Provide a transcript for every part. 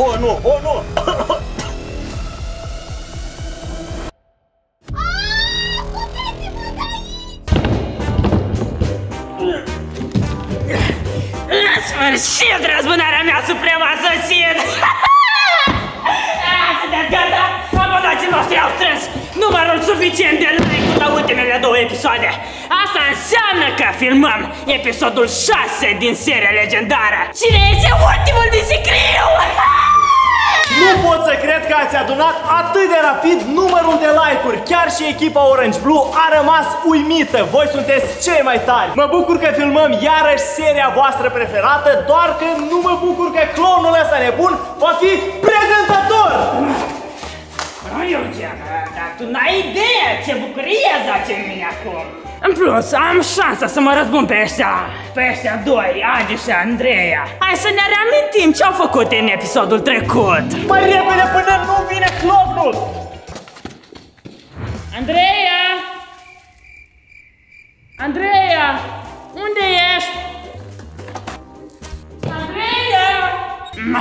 Oh, nu, oh, nu! În sfârșit, răzbunarea mea supremă a sosit! Ah, Sunteți gata? Abonații noștri au strâns numărul suficient de like-uri la ultimele două episoade. Asta înseamnă că filmăm episodul 6 din seria legendară. Cine este ultimul din sicriu? Nu pot să cred că ați adunat atât de rapid numărul de like-uri. Chiar și echipa Orange Blue a rămas uimită. Voi sunteți cei mai tari. Mă bucur că filmăm iarăși seria voastră preferată, doar că nu mă bucur că clownul ăsta nebun va fi prezentator. Nu, Eugen, dar tu n-ai idee ce bucurie zace în mine acum. În plus, am șansa să mă răzbun pe ăștia, pe ăștia doi, Adi și Andreea. Hai să ne reamintim ce au făcut în episodul trecut. Mai repede până nu vine clownul. Andreea! Andreea! Unde ești? Andreea!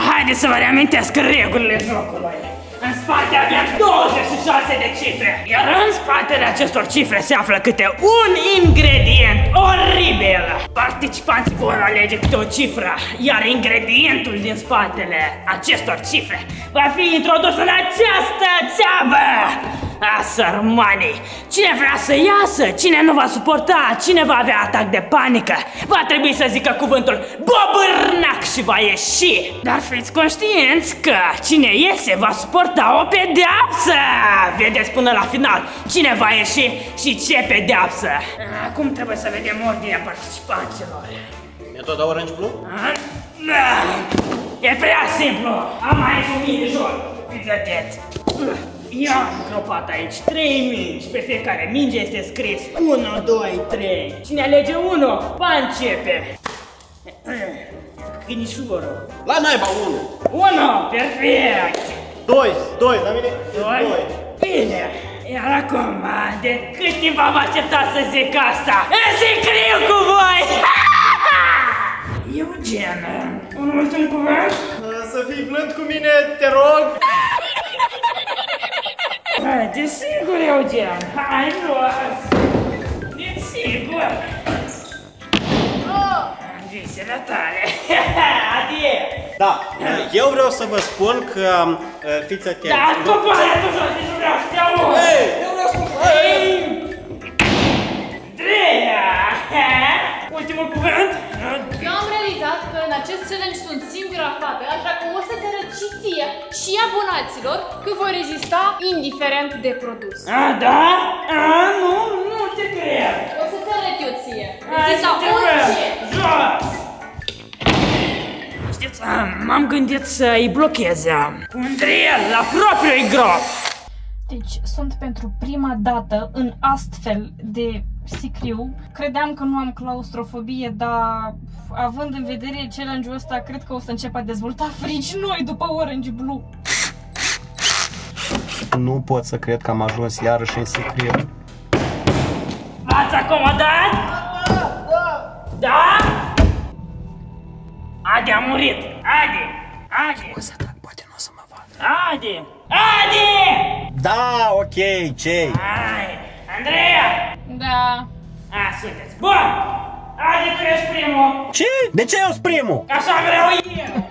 Haideți să vă reamintesc regulile jocului. În spate avea 26 de cifre, iar în spatele acestor cifre se află câte un ingredient oribil. Participanții vor alege câte o cifră, iar ingredientul din spatele acestor cifre va fi introdus în această țeavă. A, sărmanii! Cine vrea să iasă, cine nu va suporta, cine va avea atac de panică, va trebui să zică cuvântul bobârnac și va ieși. Dar fiți conștienți că cine iese va suporta o pedeapsă. Vedeți până la final cine va ieși și ce pedeapsă. Acum trebuie să vedem ordinea participanților. Metoda Orange Blue? A? Da. E prea simplu! Am aici un mii de joc! Fiți atenți! Ia am îngropat aici trei mingi, pe fiecare minge este scris 1, 2, 3 Cine alege 1, va începe Câinișorul La naiba 1! 1, perfect Doi, doi, la mine. 2, bine iar acum, de cât timp v-am așteptat să zic asta? Înscriu cu voi! Eugen, un ultim cuvânt? Să fii blând cu mine, te rog. Ah, Desigur, Eugen! Hai jos! Desigur! Visele tale! Adie! Da, eu vreau să vă spun că uh, fiți atenți. Da, coboară tu jos, nici nu vreau să te aud! Ei, eu vreau să... Ei! Andreea! Ultimul cuvânt? Acest challenge sunt singura fată, așa că o să te arăt și ție și abonaților că voi rezista indiferent de produs. A, da? A, nu, nu te cred! O să te arăt eu ție. Hai Rezista să te văd! orice. Jos! Știți, am- m-am gândit să-i blocheze cu un drill la propriul grob. Deci sunt pentru prima dată în astfel de sicriu. Credeam că nu am claustrofobie, dar având în vedere challenge-ul ăsta, cred că o să încep a dezvolta frici noi după Orange Blue. Nu pot să cred că am ajuns iarăși în secret. V-ați acomodat? Da? Adi a murit! Adi! Adi! O să tac, poate nu o să mă vadă. Adi! Adi! Da, ok, ce Hai! Andreea! Da. A, sunteți. Bun! Adi, tu ești primul! Ce? De ce eu sunt primul? Așa vreau eu!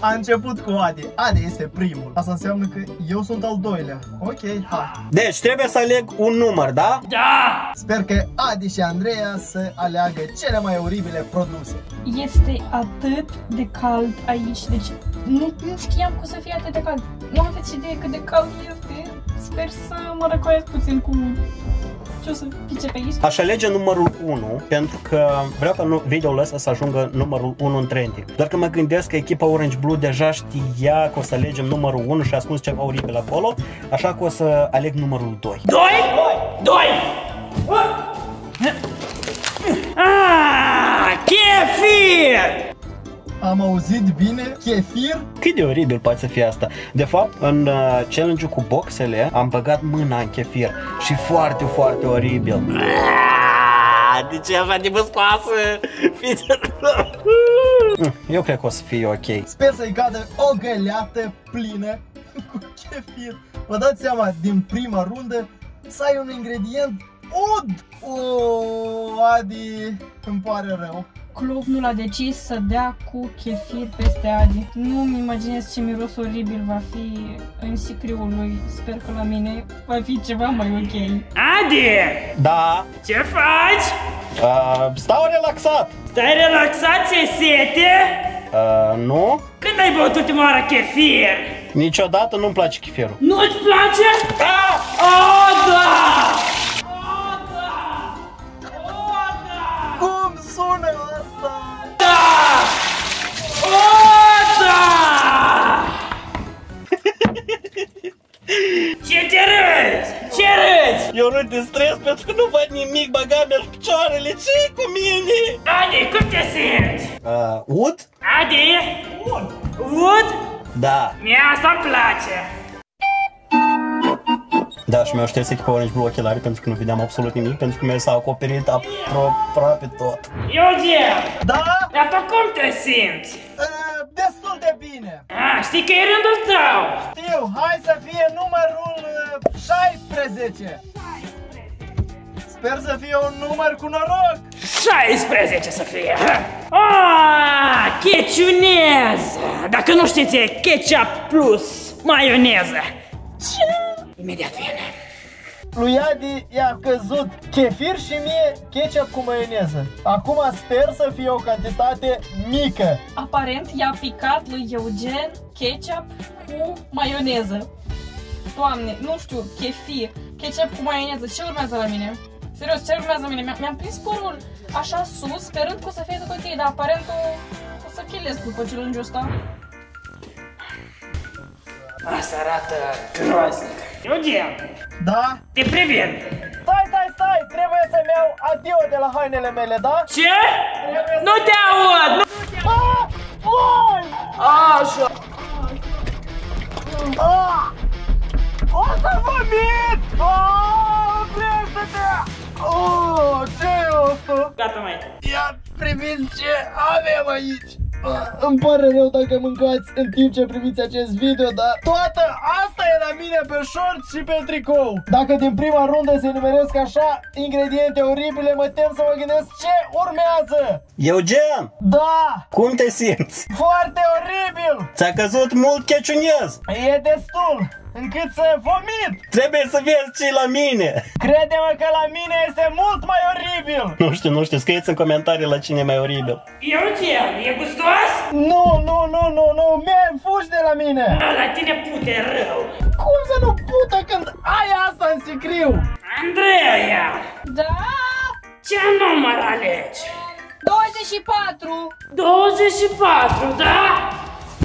A început cu Adi. Adi este primul. Asta înseamnă că eu sunt al doilea. Ok, hai. Deci trebuie să aleg un număr, da? Da! Sper că Adi și Andreea să aleagă cele mai oribile produse. Este atât de cald aici, deci nu, nu știam că o să fie atât de cald. Nu aveți idee cât de cald este. Sper să mă răcoiesc puțin cu ce o să pice pe aici. Aș alege numărul 1 pentru că vreau ca nu- videoul ăsta să ajungă numărul 1 în trending. Doar că mă gândesc că echipa Orange Blue deja știa că o să alegem numărul 1 și a spus ceva oribil acolo, așa că o să aleg numărul 2. Doi? Doi! Ah, chefir! Am auzit bine? Chefir? Cât de oribil poate să fie asta? De fapt, în uh, challenge-ul cu boxele am băgat mâna în chefir și foarte, foarte oribil. Ah, de ce așa de băscoasă? Fiți... Eu cred că o să fie ok. Sper să-i cadă o găleată plină cu chefir. Vă dați seama, din prima rundă, să ai un ingredient ud! O, Adi, îmi pare rău. Clovnul a decis să dea cu chefir peste Adi. Nu-mi imaginez ce miros oribil va fi în sicriul lui. Sper că la mine va fi ceva mai ok. Adi, Da, ce faci? uh, stau relaxat. Stai relaxat, ți-e sete? Uh, nu? Când ai băut ultima oară chefir? Niciodată nu-mi place chefirul. Nu-ți place? Ah! O, da! O, da! O, da! Cum sună Ce te râzi? Ce râzi? Eu nu te stres pentru că nu văd nimic, băga mi picioarele, ce cu mine? Adi, cum te simți? Uh, ud? Adi? Ud. Ud? Da. Mie asta-mi place. Da, și mi-au șters echipa Orange Blue ochelarii pentru că nu vedeam absolut nimic, pentru că mi s-a acoperit apro- aproape tot. Eugen, Da? dar tu cum te simți? Uh, destul de bine. Ah, știi că e rândul tău. Știu, hai să fie numărul uh, 16. Sper să fie un număr cu noroc. 16 să fie. Ah, checiuneză. Dacă nu știți, e ketchup plus maioneză. Ce? Imediat vine. Lui Adi i-a căzut chefir și mie ketchup cu maioneză. Acum sper să fie o cantitate mică. Aparent i-a picat lui Eugen ketchup cu maioneză. Doamne, nu știu, chefir, ketchup cu maioneză, ce urmează la mine? Serios, ce urmează la mine? Mi- Mi-am prins părul așa sus, sperând că o să fie tot ok, dar aparent o, o să chelesc după challenge ăsta. Asta arată groaznic. Eugen, Da? te previn. Stai, stai, stai! Trebuie să-mi iau adio de la hainele mele, da? Ce? Nu te aud! Nu... Ah! Oi! Așa. Ah! O să vomit! Ah! Oprește-te! Oh, ce e asta? Gata, mai. Ia priviți ce avem aici! Ah, Îmi pare rău dacă mâncați în timp ce priviți acest video, dar toată asta e la mine pe short și pe tricou. Dacă din prima rundă se numeresc așa ingrediente oribile, mă tem să mă gândesc ce urmează. Eugen, Da, cum te simți? foarte oribil. Ți-a căzut mult checiunez. E destul încât să vomit. Trebuie să vezi ce la mine. Crede-mă că la mine este mult mai oribil. Nu știu, nu știu, scrieți în comentarii la cine e mai oribil. Eugen, e gustos? Nu, nu, nu, nu, nu, mi-e fugi de la mine. Da, la tine pute rău. Cum să nu pută când ai asta în sicriu? Andreea, Da! ce număr alegi? 24! 24, da?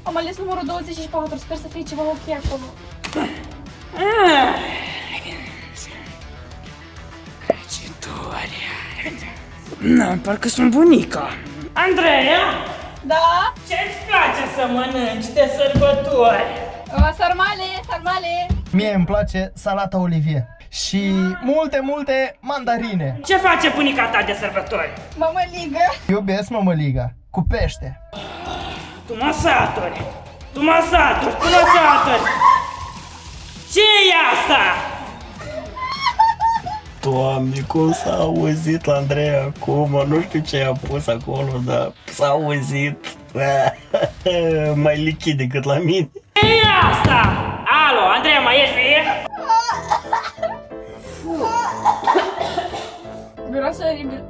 Am ales numărul 24, sper să fie ceva ok acolo. Ah, Răcitoare. Nu, parcă sunt bunica. Andreea, Da? ce-ți place să mănânci de sărbători? Uh, sarmale, sarmale! Mie îmi place salata olivier și multe, multe mandarine. Ce face bunica ta de sărbători? Mămăligă! Iubesc mămăliga cu pește. Tu masaturi! Tu masaturi! Tu masaturi! Ce e asta? Doamne, cum s-a auzit la Andrei acum? Nu știu ce a pus acolo, dar s-a auzit mai lichid decât la mine. ce e asta? Alo, Andreea, mai ești vie? Miroase oribil.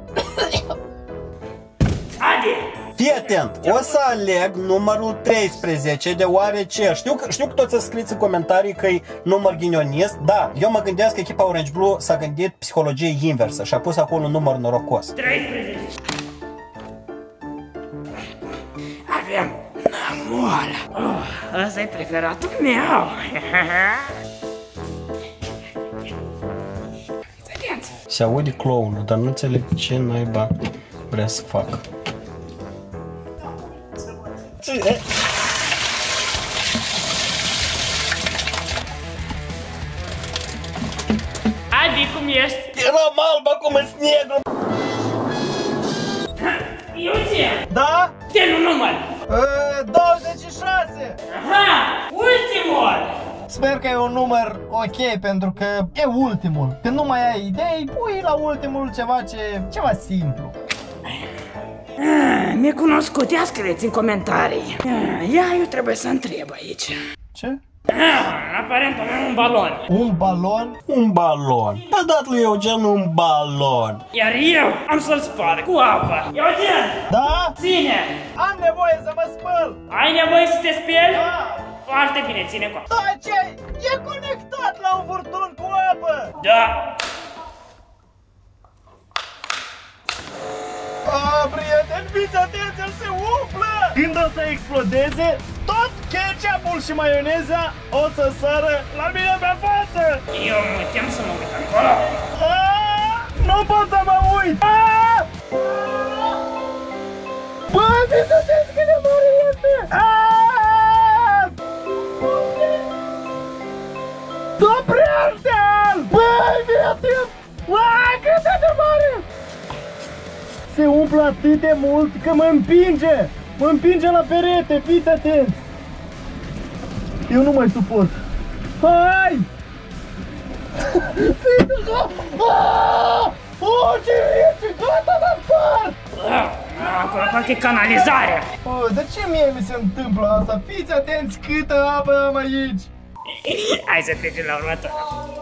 Atent, o să aleg numărul 13 deoarece știu că, știu că toți ați scris în comentarii că e număr ghinionist, da, eu mă gândesc că echipa Orange Blue s-a gândit psihologie inversă și a pus acolo un număr norocos. 13. Avem namoala. Oh, ăsta e preferatul meu. Vedeți? Se aude clownul, dar nu înțeleg ce naiba vrea să facă. Ce? Adi, cum ești? Eram alb, acum sunt negru. Eugen, Da? te nu număr. Uh, 26! Aha, ultimul. Sper că e un număr ok pentru că e ultimul. Când nu mai ai idei, pui la ultimul ceva ce ceva simplu. Ah, Mi-e cunoscut, ia scrieți în comentarii. Ah, Ia, eu trebuie să întreb aici. Ce? Ah, Aparent avem un balon. Un balon? Un balon. A dat lui Eugen un balon. Iar eu am să-l spar cu apă. Eugen, Da? ține! Am nevoie să mă spăl! Ai nevoie să te speli? Da! Foarte bine, ține cu apă. Da, ce? E conectat la un furtun cu apă! Da. A, prieten, fiți atenți, el se umplă! Când o să explodeze, tot ketchupul și maioneza o să sară la mine pe față! Eu mă tem să mă uit acolo. A, nu pot să mă uit! A! Bă, fiți atenți cât de mare este! A! Oprește-l! Băi, fii atent! Uai, cât e de mare! Se umplă atât de mult că mă împinge! Mă împinge la perete, fiți atenți! Eu nu mai suport! Hai! Fiți Ah! Oh, ce rece! Gata, s-a spart! Ah, Acolo poate canalizarea. Oh, de ce mie mi se întâmplă asta? Fiți atenți câtă apă am aici! Hai să trecem la următor.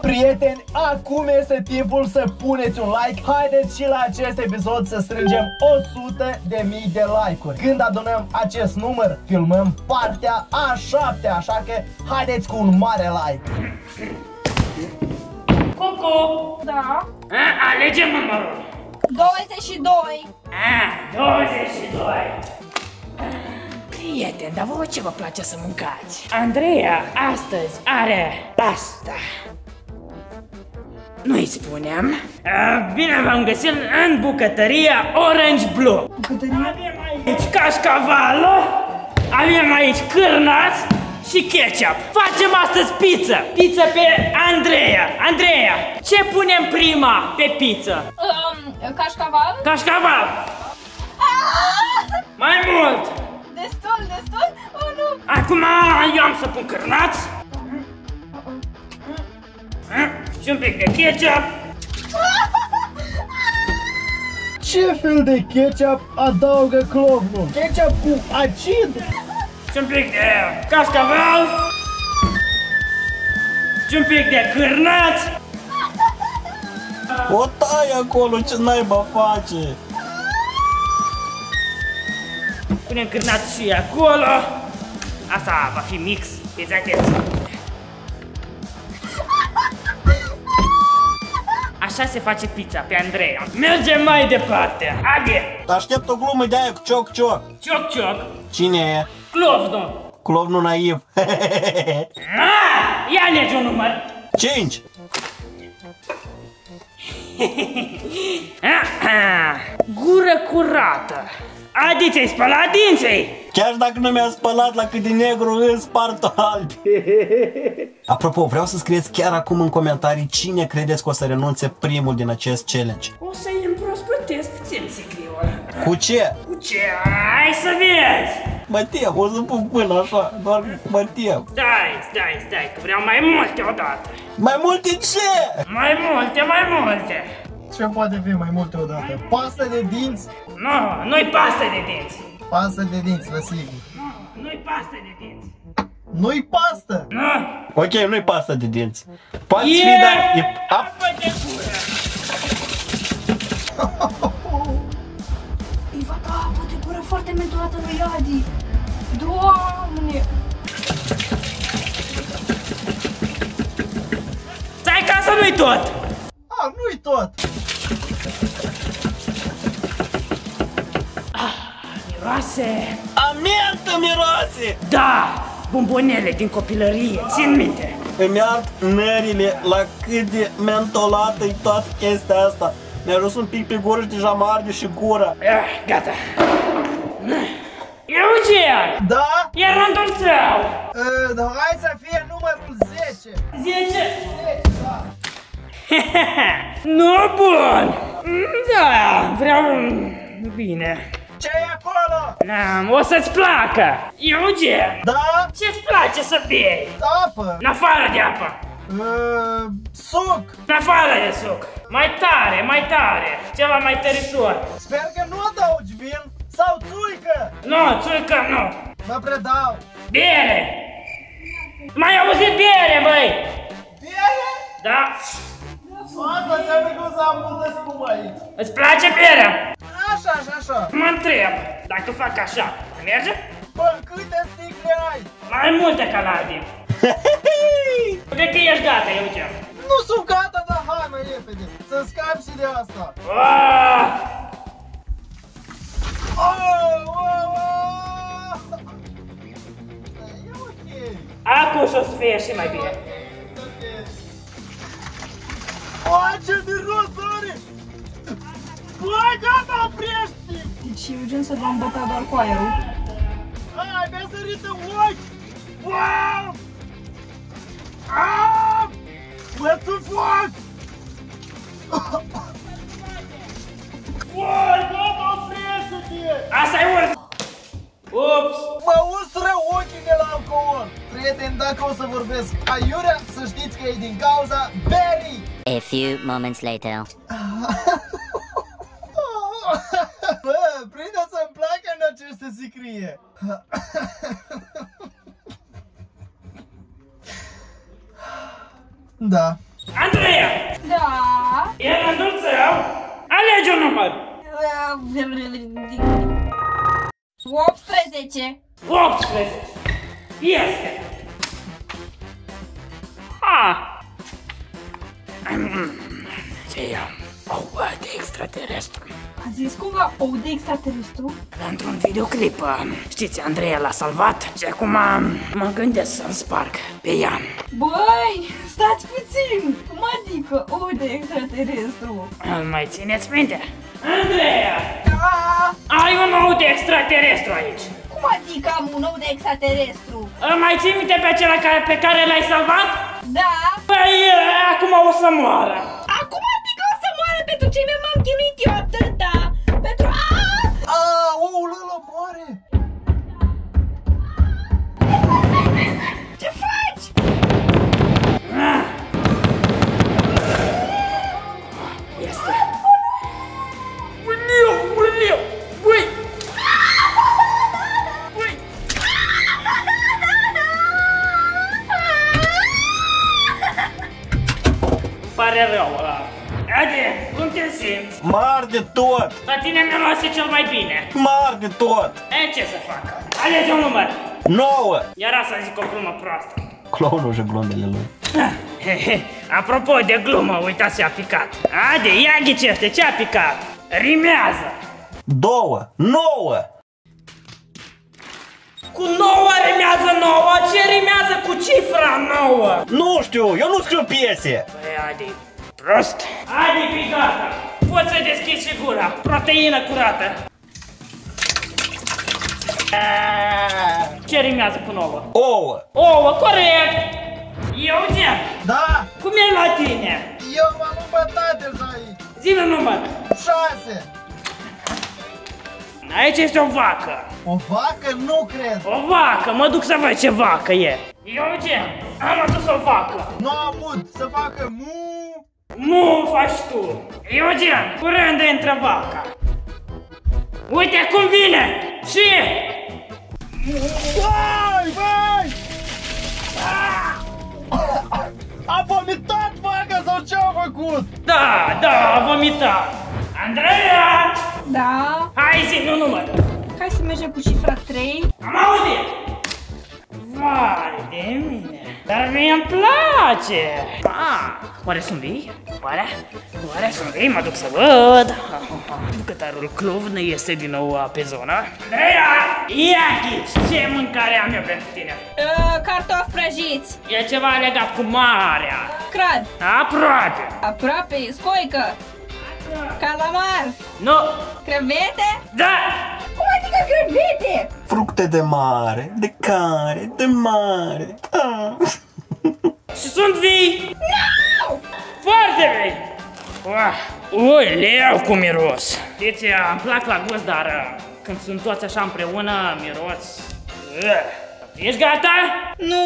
Prieteni, acum este timpul să puneți un like. Haideți și la acest episod să strângem 100 de mii de like-uri. Când adunăm acest număr, filmăm partea a șaptea, așa că haideți cu un mare like. Cucu! Da. Ah, Alegem numărul. 22. Ah, 22. Prieten, dar vouă ce vă place să mâncați? Andreea astăzi are pasta. Nu-i spunem. Ah, Bine v-am găsit în bucătăria Orange Blue. Bucătăria? Avem aici cașcavală, avem aici cârnați și ketchup. Facem astăzi pizza. Pizza pe Andreea. Andreea, ce punem prima pe pizza? Um, cașcaval? Cașcaval. Mai mult. Destul, destul? Oh, nu. Acum eu am să pun cârnați. Și un pic de ketchup. Ce fel de ketchup adaugă clovnul? Ketchup cu acid? Și un pic de cașcaval. Și un pic de cârnați. O tai acolo, ce naiba face? Punem cârnați și acolo. Asta va fi mix. Fiți atenți. Așa se face pizza pe Andreea. Mergem mai departe. Haide! Aștept o glumă de aia cu cioc cioc. Cioc, cioc. Cine e? Clovnul. Clovnul naiv. Ah! Ia alege un număr. 5. Ah, ah. Gură curată. Adi, ți-ai spălat dinții? Chiar dacă nu mi-a spălat la cât de negru îți spart albi. Apropo, vreau să scrieți chiar acum în comentarii cine credeți că o să renunțe primul din acest challenge. O să-i împrospătesc puțin sicriul. Cu ce? Cu ce? Hai să vezi! Mă tem, o să pun până așa, doar mă tem. Stai, stai, stai, că vreau mai multe odată. Mai multe ce? Mai multe, mai multe. Ce poate fi mai multe odată? Pastă de dinți? Nu, nu-i pastă de dinți. Pastă de dinți, la sigur. Nu, nu-i pastă de dinți. Nu-i pastă! Nu. Ok, nu-i pastă de dinți. Poate E fi, dar e... A, apă de gură. Îi va da apă de gură foarte mentolată lui Adi. Doamne! Stai ca să nu-i tot. A, nu-i tot! Miroase. Amentă miroase! Da, bombonele din copilărie, țin minte. Îmi ard nările la cât de mentolată e toată chestia asta. Mi-a ajuns un pic pe gură și deja mă arde și gura. Ah, gata. Eugen! Da? E rândul tău! Uh, da, hai să fie numărul 10! 10? nu bun! Da, vreau... Bine. ce e acolo? Da, o să-ți placă! Eugen! Da? Ce-ți place să bei? Apă? În afară de apă! Uh, suc? În afară de suc! Mai tare, mai tare! Ceva mai tărișor! Sper că nu adaugi vin sau țuică! Nu, țuică, nu! Mă predau! Bere! Mai auzit bere, băi! Bere? Da? Asta înseamnă că o să am multă spumă aici. Îți place berea? Așa, așa, așa. Mă întreb, dacă fac așa, merge? Bă, câte sticle ai? Mai multe ca la Adi. Cred că ești gata, Eugen. Nu sunt gata, dar hai mai repede. Să scap și de asta. Ah! Oh, oh, oh. E ok. Acum și o să fie și mai bine. Bă, ce miros are! Băi, gata, oprește! Deci Eugen se va îmbăta doar cu aerul. Ai, mi-a sărit în ochi! Wow! Ah! Mă sufoc! Băi, gata, oprește-te! Asta e urs! Ups! Mă ustură ochii de la alcool! Prieteni, dacă o să vorbesc aiurea, să știți că e din cauza Berry! A few moments later. Bă, prinde să-mi placă în aceste sicrie! Da. Andreea! Da. E rândul tău? Alege un număr! 18. 18! Este! Ah! Ce e? O de extraterestru. A zis cumva ou de extraterestru? Într-un videoclip, uh, știți, Andreea l-a salvat și acum uh, mă gândesc să-l sparg pe ea. Băi, stați puțin! Cum adică ou de extraterestru? Îl mai țineți minte? Andreea! Da. Ai un ou de extraterestru aici! Cum adică am un ou de extraterestru? Îl mai ții minte pe acela care, pe care l-ai salvat? Da. Păi, uh, acum o să moară! Acum adică o să moară pentru ce mi-am chinuit eu atâta? Pentru... Aaaa! A, oul ăla moare! Cum te simți? Mar de tot! La tine mi-a luat cel mai bine. Mar de tot! E, ce să fac? Alege un număr. 9! Iar asta zic o glumă proastă. Clownul și glumele lui. Apropo de glumă, uitați ce a picat. Adi, ia ghicește, ce a picat? Rimează. 2! 9! Cu nouă rimează nouă, ce rimează cu cifra nouă? Nu știu, eu nu scriu piese! Băi, Adi, prost. Adi, fii gata. Poți să deschizi și gura. Proteină curată. Ce rimează cu nouă? Ouă! Ouă, corect. Eugen, Da, cum e la tine? eu m-am îmbătat deja aici. Zi-mi număr. Șase. Aici este o vacă. O vacă? Nu cred. O vacă, mă duc să văd ce vacă e. Eugen, am adus o vacă. Nu aud să facă mu. Nu faci tu. Eugen, curând intră vaca. Uite cum vine. Și... Vai, vai! A vomitat vaca sau ce a făcut? Da, da, a vomitat. Andreea! Da. Hai zi, nu număr. Hai să mergem cu cifra 3. Am auzit. Vai de mine. Dar mie îmi place. Ah, oare sunt vii? Oare? Oare sunt vii? Mă duc să văd. Bucătarul Clovn este din nou uh, pe zonă. Andreea! Ia ghici, ce mâncare am eu pentru tine? Uh, cartofi prăjiți. E ceva legat cu marea. Crad. Aproape. Aproape. Scoică. Calamar. Nu. Crevete. Da. Cum adică crevete? Fructe de mare, de care, de mare. Ah. Și sunt vii. Nu. Foarte vii. Ui, leu cu miros. Știți, îmi plac la gust, dar uh, când sunt toți așa împreună, miroți. Ugh. Ești gata? Nu!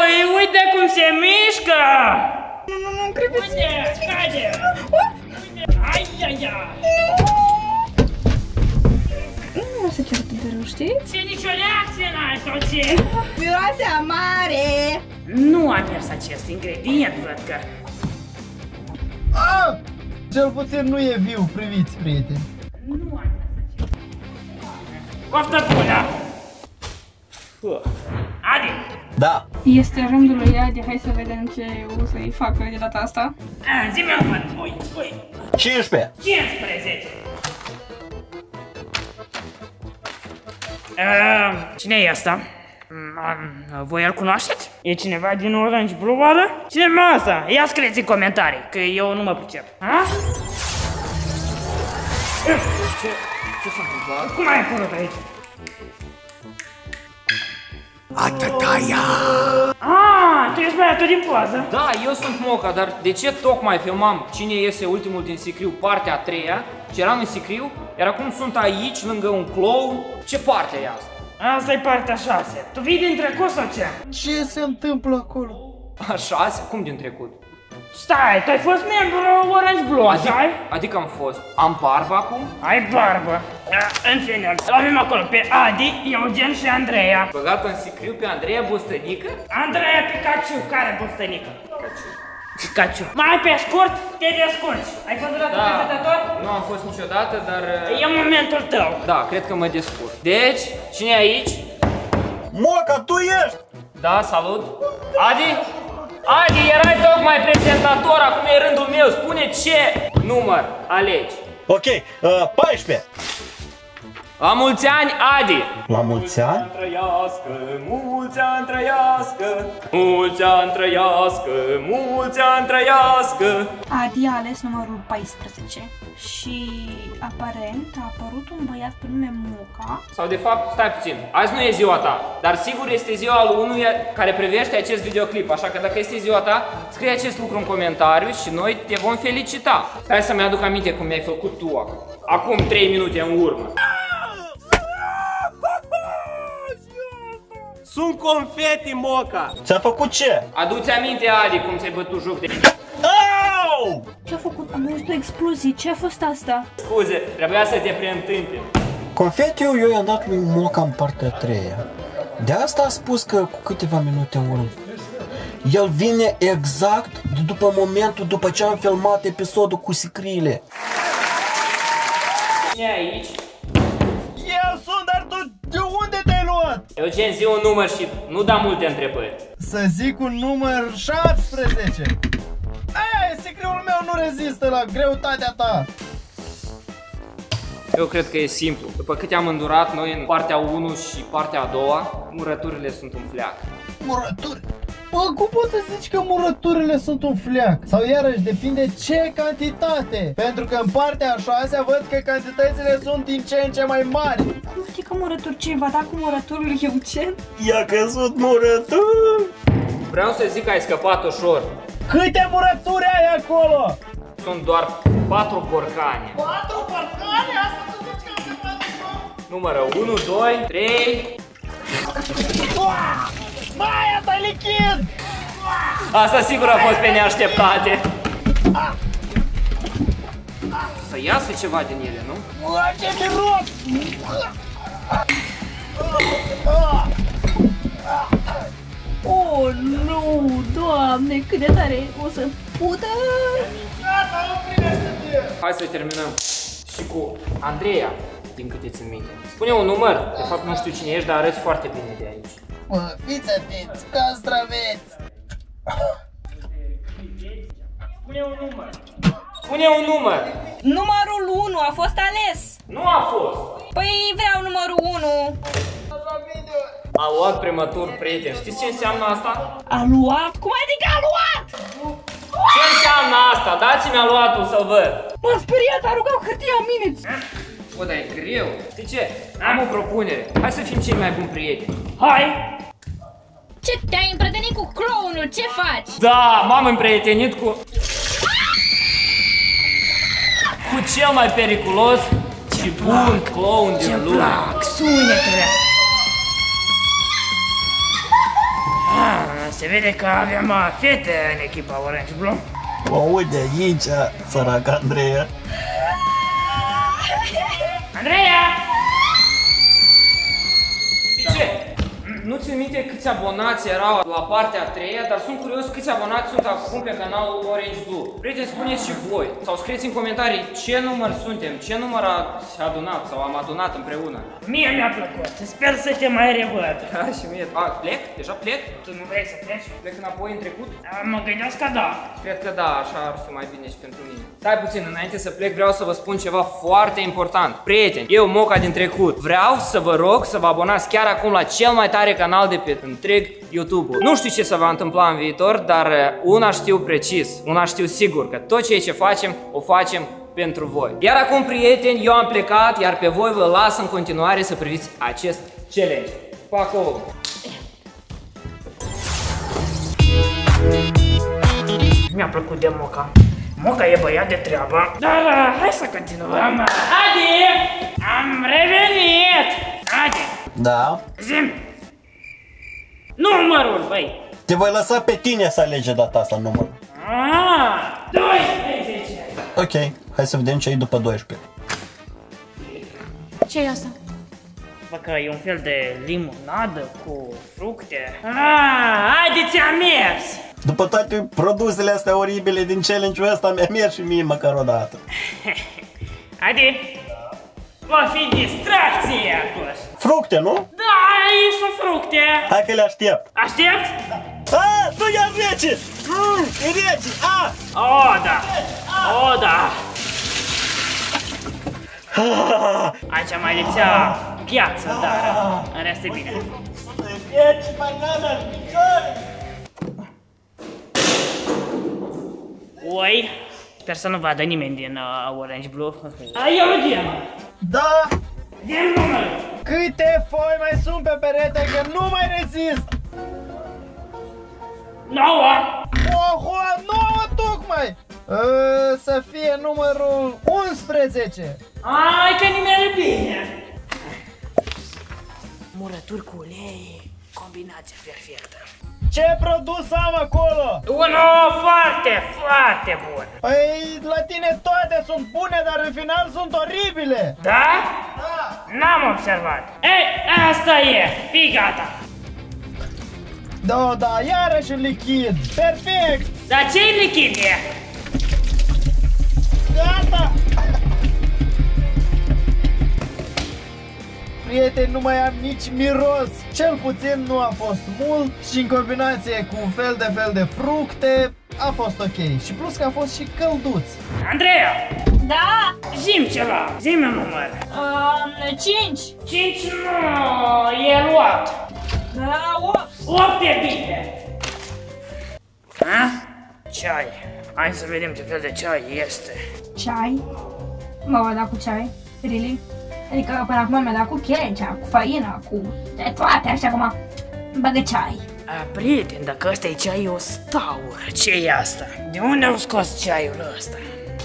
Ui, uite cum se mișcă! Nu, nu, nu, cred că... Uite, cade! Ai, ai, ai! Nu o să cer atât de rău, știi? Ce nicio reacție n-ai sau ce? Miroase amare! Nu a mers acest ingredient, văd că. Ah! Cel puțin nu e viu, priviți, prieteni. Nu a mers acest. Poftă bună! Fuh. Adi! Da. Este rândul lui Adi, hai să vedem ce o să-i facă de data asta. Ah, Zi-mi un văd. Ui, ui. 15. 15. Uh, cine e asta? Mm, Voi îl cunoașteți? E cineva din Orange Blue oară? Cine e asta? Ia scrieți în comentarii, că eu nu mă pricep. Ha? Ce, ce s-a întâmplat? Cum ai apărut aici? Ah, tu ești băiatul din poză. Da, eu sunt Moca, dar de ce tocmai filmam cine iese ultimul din Sicriu, partea a treia? Și eram în Sicriu, iar acum sunt aici, lângă un clown. Ce parte e asta? Asta e partea 6. Tu vii din trecut sau ce? Ce se întâmplă acolo? A șase? Cum din trecut? Stai, tu ai fost membru Orange Blue, așa Adică, adică am fost. Am barbă acum? Ai barbă. Ah, În fine, îl avem acolo pe Adi, Eugen și Andreea. Băgat în Sicriu pe Andreea Bostănică? Andreea Pikachu, care bostănică? Pikachu. Mai pe scurt, te descurci. Ai fost vreodată Da, prezentator? nu am fost niciodată, dar... E momentul tău. Da, cred că mă descurc. Deci, cine e aici? Moca, tu ești! Da, salut. Adi? Adi, erai tocmai prezentator, acum e rândul meu. Spune ce număr alegi. Ok, uh, 14. La mulți ani, Adi! La mulți ani? Trăiască, mulți ani trăiască, mulți ani trăiască, mulți ani trăiască. Adi a ales numărul 14 și aparent a apărut un băiat pe nume Moca. Sau de fapt, stai puțin, azi nu e ziua ta, dar sigur este ziua lui unuia care privește acest videoclip, așa că dacă este ziua ta, scrie acest lucru în comentariu și noi te vom felicita. Stai să-mi aduc aminte cum mi-ai făcut tu acum, acum 3 minute în urmă. Sunt confeti, Moca! Ți-a făcut ce? Adu-ți aminte, Adi, cum ți-ai bătut joc de... Au! Ce-a făcut? Am auzit o explozie. Ce a fost asta? Scuze, trebuia să te preîntâmpin. Confetiul eu i-am dat lui Moca în partea a treia. De asta a spus că cu câteva minute în urmă. El vine exact de după momentul după ce am filmat episodul cu sicriile. Cine e aici? Eu sunt, dar tu de unde te-ai luat? Eugen, zi un număr și nu da multe întrebări. Să zic un număr 17. Ei, sicriul meu nu rezistă la greutatea ta. Eu cred că e simplu. După câte am îndurat noi în partea 1 și partea a doua, murăturile sunt un fleac. Murături. Bă, cum poți să zici că murăturile sunt un fleac? Sau iarăși depinde ce cantitate. Pentru că în partea a șasea văd că cantitățile sunt din ce în ce mai mari. Cum știi că murături ce va da cu murătorul Eugen? I-a căzut murătul! Vreau să zic că ai scăpat ușor. Câte murături ai acolo? Sunt doar 4 borcane. Patru parcane? Asta tu zici că se poate Numără 1, 2, 3... Mai, asta e lichid! Asta sigur a fost pe neașteptate. Să iasă ceva din ele, nu? Bă, ce miros! Oh, nu, doamne, cât de tare o să pută! Hai să terminăm. Și cu Andreea, din câte țin minte. Spune un număr. De fapt nu știu cine ești, dar arăți foarte bine de aici. Bă, fiți atenți, castraveți! Spune un număr. Spune un număr. Numărul 1 a fost ales! Nu a fost. Păi vreau numărul 1! A luat prematur prieten. Știți ce înseamnă asta? A luat? Cum adică a luat? Ce înseamnă asta? Dați-mi aluatul să-l văd. M-a speriat, a rugat hârtia în mine! Bă, dar e greu. Știi ce? Am o propunere. Hai să fim cei mai buni prieteni. Hai! Ce, te-ai împrietenit cu clownul? Ce faci? Da, m-am împrietenit cu... Cu cel mai periculos. și bun clown din Ce-mi lume. plac sunetele. Ah, se vede că avem uh, fete în echipa Orange Blue. O uite aici, săraca Andreea. Andreea! Nu ți minte câți abonați erau la partea a treia, dar sunt curios câți abonați sunt acum pe canalul Orange Blue. Prieteni, spuneți și voi, sau scrieți în comentarii ce număr suntem, ce număr ați adunat sau am adunat împreună. Mie mi-a plăcut. Sper să te mai revăd. Da, și mie. A, plec? Deja plec? Tu nu vrei să pleci? Plec înapoi în trecut? Ah, Mă gândesc că da. Cred că da, așa ar fi mai bine și pentru mine. Stai puțin, înainte să plec vreau să vă spun ceva foarte important. Prieteni, eu Moca din trecut, vreau să vă rog să vă abonați chiar acum la cel mai tare canal de pe întreg YouTube. Nu știu ce se va întâmpla în viitor, dar uh, una știu precis, una știu sigur că tot ceea ce facem, o facem pentru voi. Iar acum, prieteni, eu am plecat, iar pe voi vă las în continuare să priviți acest challenge. Pa acolo! Mi-a plăcut de Moca. Moca e băiat de treabă. Dar uh, hai să continuăm. Adi! Am revenit! Adi! Da. Zim! Numărul, băi! Te voi lăsa pe tine să alege data asta numărul. Ah, 12! Ok, hai să vedem ce ai după 12. ce e asta? Bă, că e un fel de limonadă cu fructe. Ah, haide ți-a mers! După toate produsele astea oribile din challenge-ul ăsta, mi-a mers și mie măcar o dată. Haide! Va fi distracție acum. Fructe, nu? Da, aici sunt fructe. Hai că le aștept. Aștept? A, nu ia rece! Mm, e rece! A! O, da. O, da. Aici mai lipsea gheață, dar în rest e bine. Rece, banana, în picioare! Oi, sper să nu vadă nimeni din uh, Orange Blue. Ai eu gem. Da! Gem numărul. Câte foi mai sunt pe perete că nu mai rezist! Nouă. Oho, nouă tocmai! Uh, să fie numărul 11! Ai că nimeni bine. Murături cu ulei, combinație perfectă. Ce produs am acolo? Unul foarte, foarte bun. Păi, la tine toate sunt bune, dar în final sunt oribile! Da? Da. N-am observat. Ei, asta e. Fii gata. Da, da, iarăși un lichid! Perfect! Dar ce-i lichid e? Gata! Prieteni, nu mai am nici miros. Cel puțin nu a fost mult și în combinație cu un fel de fel de fructe a fost ok. Și plus că a fost și călduț. Andreea, Da, zim ceva. Zim un număr. um, 5. 5 nu e luat. Da, 8. 8 e bine. Ha? Ceai. Hai să vedem ce fel de ceai este. Ceai? Mă va da cu ceai? Really? Adică până acum mi-a dat cu chencea, cu faina, cu de toate așa cum Bagă ceai. A, prieten, dacă ăsta e ceai, eu stau. ce e asta? De unde au scos ceaiul ăsta?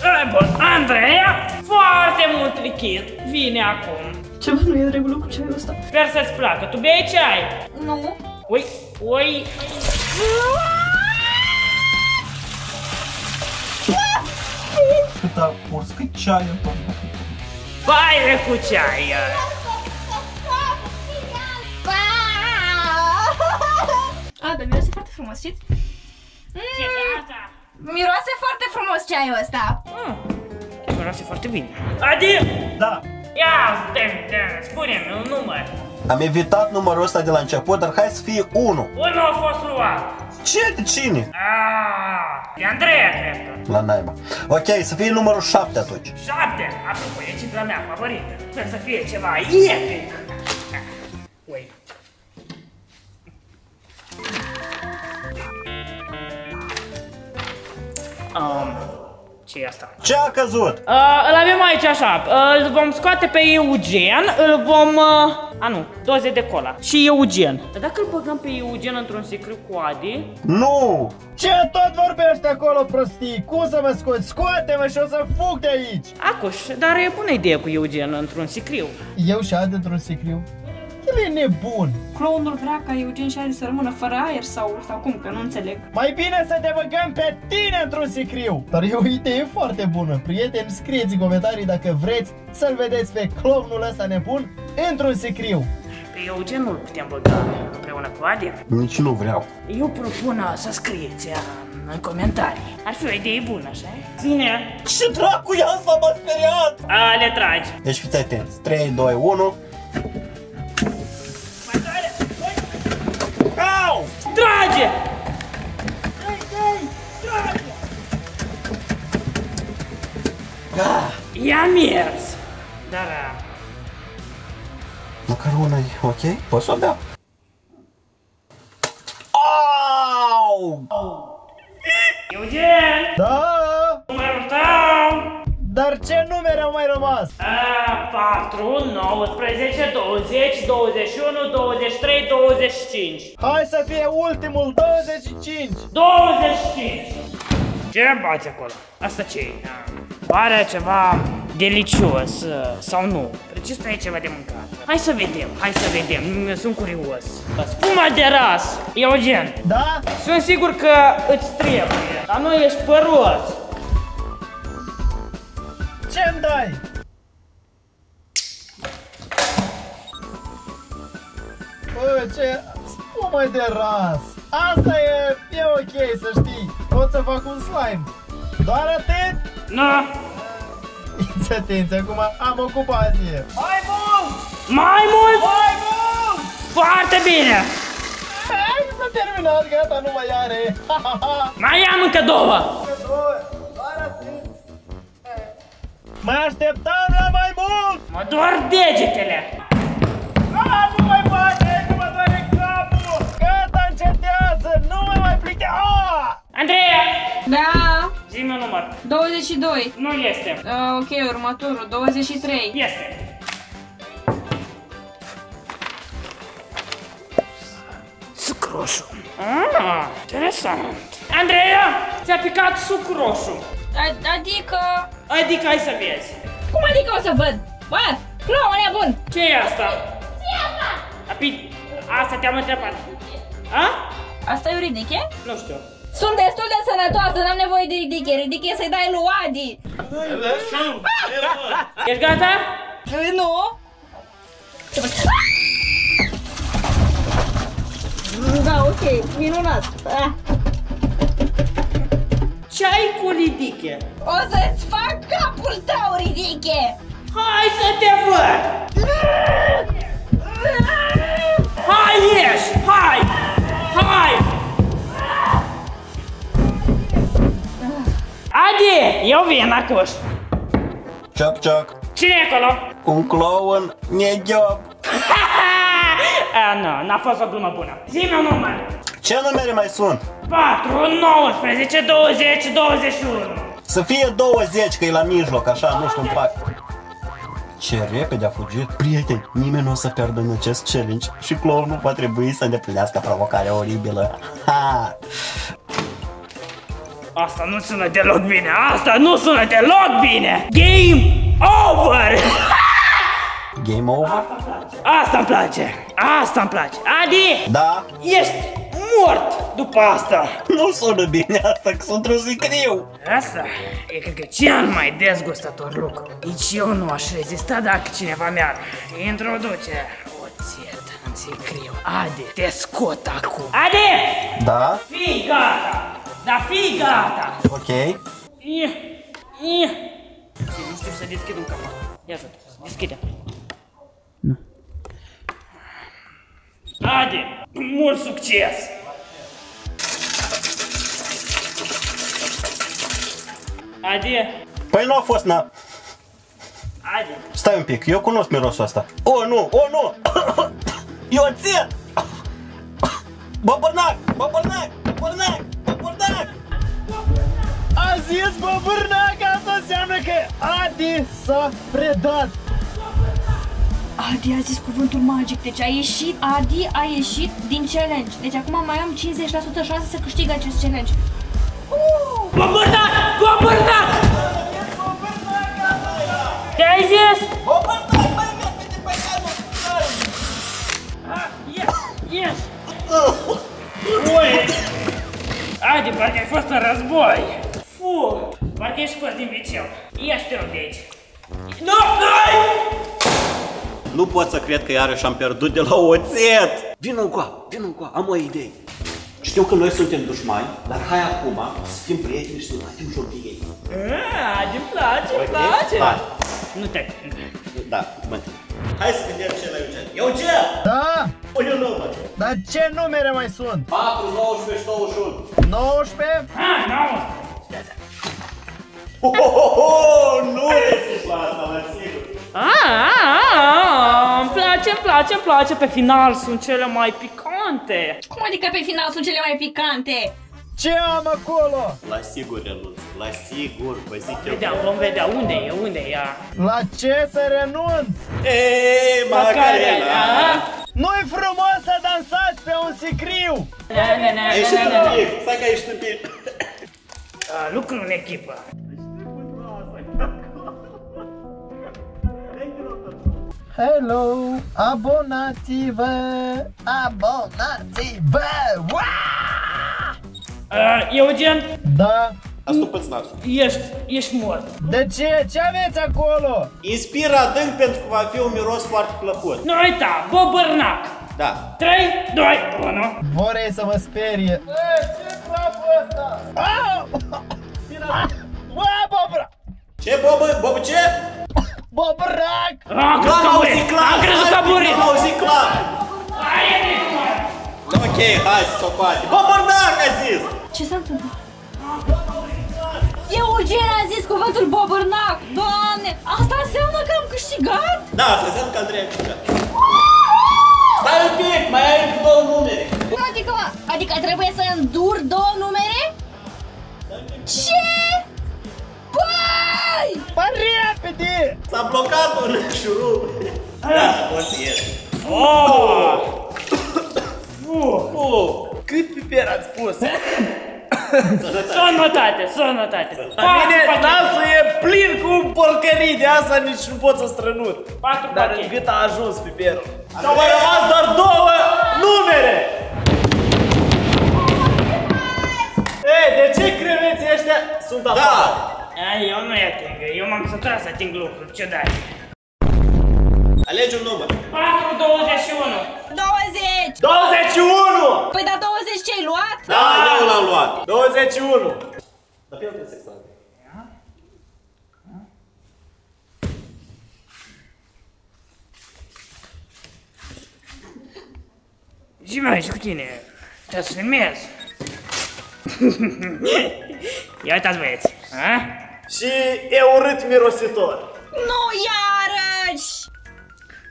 A, bun, Andreea, foarte mult lichid. Vine acum. Ceva nu e în regulă cu ceaiul ăsta. Sper să-ți placă. Tu bei ceai? Nu. Ui, ui. Cât a pus, cât ceaiul Baile cu ceai. A, dar miroase foarte frumos, știți? Ce gata? Miroase foarte frumos ceaiul ăsta. Miroase foarte bine. Adi, Da. ia, dă-mi, dă spune-mi un număr. Am evitat numărul ăsta de la început, dar hai să fie 1. Unul a fost luat. Ce? De cine? Ah, de Andreea, cred că. La naiba. Ok, să fie numărul 7 atunci. Șapte! Apropo, e cifra mea favorită. Sper să fie ceva epic. Ui. Um, ce e asta? Ce a căzut? Uh, îl avem aici așa, uh, îl vom scoate pe Eugen, îl vom uh, A, nu, doze de cola. Și Eugen. Dar dacă îl băgăm pe Eugen într-un secret cu Adi, Nu! Ce tot vorbești acolo, prostii? Cum să mă scoți? Scoate-mă și o să fug de aici! Acuș, dar e bună idee cu Eugen într-un sicriu. Eu și Adi într-un sicriu? El e nebun! Clownul vrea ca Eugen și Adi să rămână fără aer sau, sau cum, că nu înțeleg. Mai bine să te băgăm pe tine într-un sicriu! Dar e o idee foarte bună. Prieteni, scrieți în comentarii dacă vreți să-l vedeți pe clownul ăsta nebun într-un sicriu. Pe Eugen nu-l putem băga împreună cu Adi. Nici nu vreau. Eu propun uh, să scrieți uh, în comentarii. Ar fi o idee bună, așa Ține! Ce dracu e asta? M-a speriat! A, le tragi. Deci fiți atenți. 3, 2, 1. Trage! Ah! I-a mers. Dar, uh, Măcar una e ok? Poți să o dea? Au! Eugen! Da? Numărul tău! Dar ce numere au mai rămas? A, 4, 19, 20, 21, 23, 25. Hai să fie ultimul 25! 25! Ce bați acolo? Asta ce e? Pare ceva delicios uh, sau nu? Precis e ceva de mâncat. Hai să vedem, hai să vedem, sunt curios. Spuma de ras, Eugen, Da? sunt sigur că îți trebuie, dar nu ești păros. Ce-mi dai? Bă, ce spumă de ras! Asta e, e ok să știi. Pot să fac un slime. Doar atât? Nu, Fiți atenți, acum am ocupație. Mai mult! mai mult, Mai mult! foarte bine. Hai, s-a terminat, gata, nu mai are. Mai am încă două. Mai așteptam la mai mult! Mă dor degetele. A, nu mai poate, nu mă doare capul! Gata, încetează, nu mă mai plicte... A! Andreea, Da, zi-mi un număr. 22. Nu este. Uh, ok, următorul, 23. Este. Suc roșu. Ah, interesant. Andreea, ți-a picat suc roșu. A- adică... Adică hai să vezi. Cum adică o să văd? Bă, clown nebun! Ce e asta? Ce e asta? Api, asta te-am întrebat. A? Asta e o ridiche? Nu știu. Sunt destul de sănătoasă, n-am nevoie de ridiche. Ridiche să-i dai lui Adi. Ești gata? Nu? Da, ok, minunat. Ah. Ce ai cu ridiche? O să-ți fac capul tău, ridiche! Hai să te văd! Hai, ieși! Hai! Hai! Adi, eu vin acuș. Cioc, cioc. Cine e acolo? Un clown negiob. A, nu, n-a fost o glumă bună. Zi-mi un număr. Ce numere mai sunt? 4, 19, 20, 21. Să fie 20, că e la mijloc, așa, nu știu, îmi plac. Ce repede a fugit. Prieteni, nimeni nu o să pierdă în acest challenge și clownul va trebui să îndeplinească provocarea oribilă. Ha! Asta nu sună deloc bine, asta nu sună deloc bine! Game over! Game over? Asta-mi place, asta-mi place. Adi, Da? ești mort după asta. Nu sună bine asta, că sunt un sicriu. Asta e cred că cel mai dezgustător lucru. Nici eu nu aș rezista dacă cineva mi-ar introduce oțet în sicriu. Adi, te scot acum. Adi, Da? fii gata! Da, fii gata! Ok. Ia, ia. Nu știu să deschid un capac. Ia ajută, deschide. Nu. Adi, mult succes! Adi, Păi nu a fost, na... Adi, Stai un pic, eu cunosc mirosul ăsta. O, nu, o, nu! E oțet! Băbârnac! Băbârnac! Băbârnac! Băbârnac! A zis băbârnac, asta înseamnă că Adi s-a predat. Adi a zis cuvântul magic, deci a ieșit, Adi a ieșit din challenge. Deci acum mai am 50% șanse să câștig acest challenge. Uh! Gobărnac! Gobărnac! Ce-ai zis? Ah, Yes, yes! Ui! Adi, parcă ai fost în război! Fu! Parcă ești scos din viceu! Ieși te rog de aici! Nu! Nu! Nu pot să cred că iarăși am pierdut de la oțet! Vino încoa, vino încoa, am o idee. Știu că noi suntem dușmani, dar hai acum să fim prieteni și să ne mai fim jurghii. Ah, Adi, îmi place, îmi Ok? place! Hai. Nu te... Da, mă. Hai să vedem ce la Eugen. Eugen! Da? Pune un număr. Dar ce numere mai sunt? 4, 19 și 21. 19? Ah, nu! Ho, ho, ho, ho! Nu ești la asta, la sigur. Ah, ah, ah, îmi place, îmi place, îmi place. Pe final sunt cele mai picante. Cum adică pe final sunt cele mai picante? Ce am acolo? La sigur, Renuț, la sigur, vă zic eu. Vedea, vom vedea unde e, unde e ea. La ce să renunț? Eee, Macarena! Nu-i frumos să dansați pe un sicriu! Na, na, na, Ai ieșit na, na, un na. pic, stai că ai ieșit un pic. Ah, Lucru în echipă. Hello, abonați-vă! Abonați-vă! Wow! Ah, Eugen, Da? Astupă-ți nasul. ești, ești mort. De ce? Ce aveți acolo? Inspiră adânc pentru că va fi un miros foarte plăcut. Nu uita, bobărnac. Da. 3, 2, 1. Vorei să mă sperie. ce capul ăsta? Au! Bă, bobra! Ce, Bobă? Bobă, ce? Bobrac! Ah, am crezut că a murit. Am crezut că a murit. Am auzit clar. Hai, e bine. Ok, hai să o bate. Bobărnac a zis! Ce s-a întâmplat? Eugen a zis cuvântul bobărnac! Doamne, asta înseamnă că am câștigat? Da, să înseamnă că Andrei a câștigat. Stai un pic, mai ai încă două numere. Cum adică, mă? Adică trebuie să îndur două numere? Ce? S-a blocat un șurub. Da, o să ies. Oh! Oh, Cât piper ați pus? Sănătate, sănătate. La mine Patru pachete. nasul e plin cu porcării, de asta nici nu pot să strănut. Patru Dar în pachete. gât a ajuns piperul. Și au mai rămas doar două numere! Ei, de ce creveții ăștia sunt afară? Da! Ai, eu nu ating, eu m-am săturat să ating lucruri, ce dai? Alege un număr. 4, 21. 20! 21! Păi da 20 ce-ai luat? Da, eu l-am luat. 21! Dar pe el trebuie să. Zi mai și cu tine. Să filmez. Ia uitați băieți. A? Și e urât mirositor. Nu iarăși!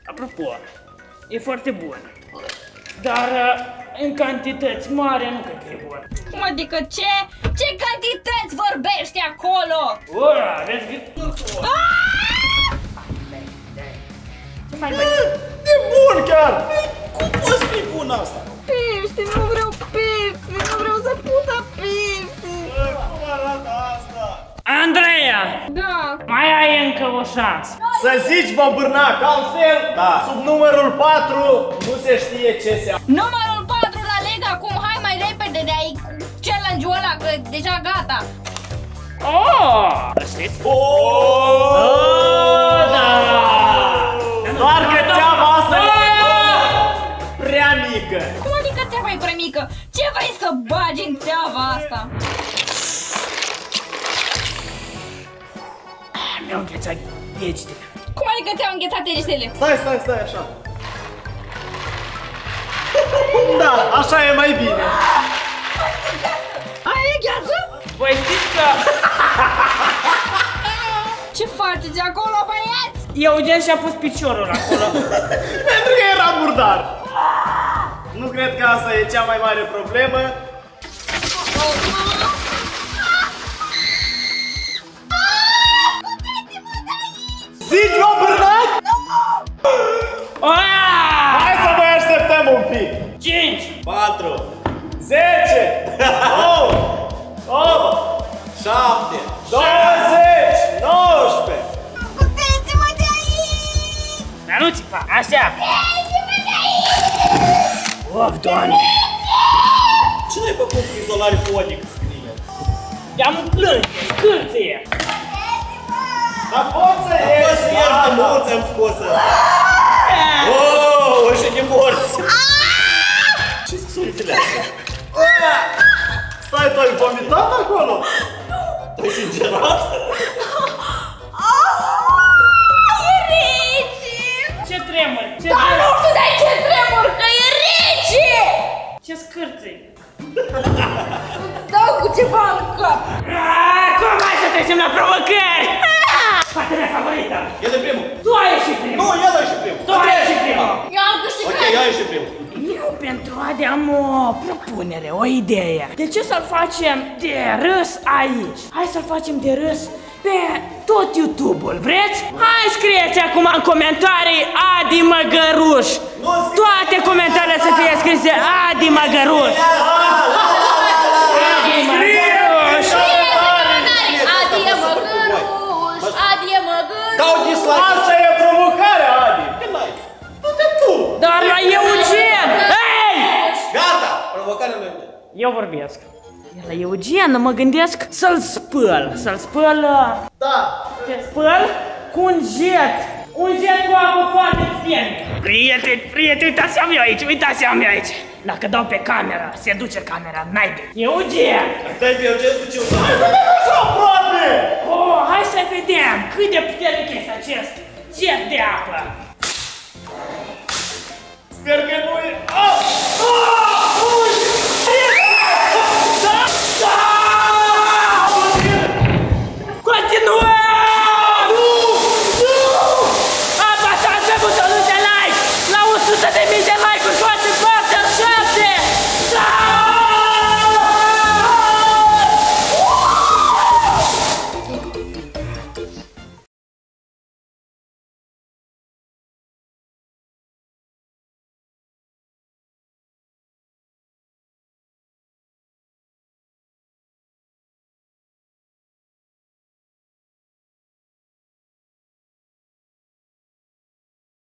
Apropo, e foarte bun. Dar uh, în cantități mari nu cred că e bun. Cum adică ce? Ce cantități vorbești acolo? Ura, vezi că... Ce faci, băi? E bun chiar! Cum poți fi bun asta? Pește, nu mai ai încă o șansă. Să zici băbârnac, altfel, Da. sub numărul 4 nu se știe ce se Numărul 4 la leg acum, hai mai repede de aici. Challenge-ul ăla, că deja gata. Oh! Găsit? Oh, da! Doar că țeava asta Da! este prea mică. Cum adică țeava e prea mică? Ce vrei să bagi în țeava asta? Mi-au înghețat degetele. Cum adică ți-au înghețat degetele? Stai, stai, stai, așa. Da, așa e mai bine. Aia e gheață? Voi știți că Ce faceți acolo, băieți? Eugen și-a pus piciorul acolo. Pentru că era murdar. Nu cred că asta e cea mai mare problemă. Silvio Bernat? No! Hai să mai așteptăm un pic. 5, 4, 10, 9, 8, 7, 20, 19. Puteți-mă de aici! Dar nu-ți fac, așa. Puteți-mă de aici! Of, doamne! Ce n-ai făcut cu izolare fonic? I-am plâns, scâlție! Dar poți să Bă, ieși! să ieși de morți am scos Oh, și de morți! Ce-s cu suletele astea? Stai, tu ai vomitat acolo? Ai sângerat? Ce tremur, ce Da, tremur, nu știu de ce tremur, că e rece! ce scârții! Dau cu ceva în cap. Ah, Cum hai să trecem la provocări? Partea favorită! E de primul! Tu ai ieșit primul! Nu, el a ieșit primul! Tu ai ieșit primul! Eu am Ok, câștigat. eu a ieșit primul! Eu pentru Adi am o propunere, o idee. De ce să-l facem de râs aici? Hai să-l facem de râs pe tot YouTube-ul, vreți? Hai scrieți acum în comentarii Adi Măgăruș! Toate comentariile să fie scrise Adi Măgăruș! Adi Măgăruș! Eu vorbesc. La Eugen mă gândesc să-l spăl, să-l spăl... Da. Te spăl cu un jet. Un jet cu apă foarte fierbe. Prieteni, prieteni, uitați-mi eu aici, uitați-mi eu aici. Dacă dau pe camera, se duce camera, naibii. Eugen! Dai pe Eugen cu ce Aproape! Oh, hai să vedem cât de puternic este acest jet de apă. Sper că nu e...